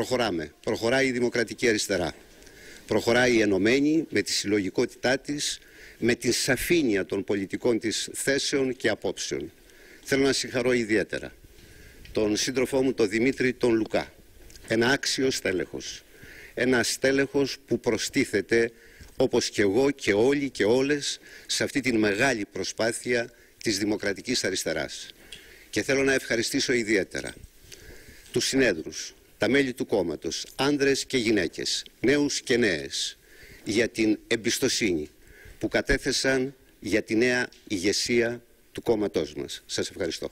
Προχωράμε. Προχωράει η Δημοκρατική Αριστερά. Προχωράει η Ενωμένη με τη συλλογικότητά της, με την σαφήνεια των πολιτικών της θέσεων και απόψεων. Θέλω να συγχαρώ ιδιαίτερα τον σύντροφό μου τον Δημήτρη τον Λουκά. Ένα άξιο στέλεχος. Ένα στέλεχος που προστίθεται όπως και εγώ και όλοι και όλες σε αυτή την μεγάλη προσπάθεια της δημοκρατικής αριστεράς. Και θέλω να ευχαριστήσω ιδιαίτερα τους συνέδρους, τα μέλη του κόμματος, άνδρες και γυναίκες, νέους και νέες, για την εμπιστοσύνη που κατέθεσαν για τη νέα ηγεσία του κόμματός μας. Σας ευχαριστώ.